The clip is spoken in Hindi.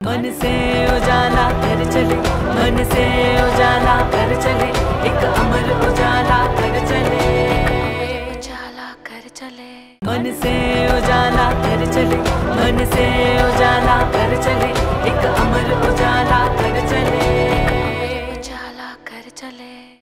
मन से उजाला कर चले मन से उजाला कर चले एक अमर उजाला कर चले। उजाला कर चले। मन से उजाला कर चले मन से उजाला कर चले।